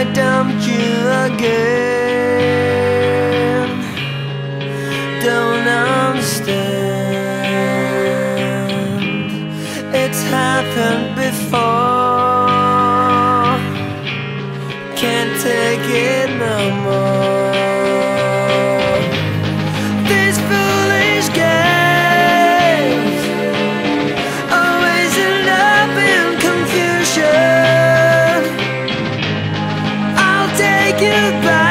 I dumped you again. Don't understand. It's happened before. Can't take it no more. This food take you back.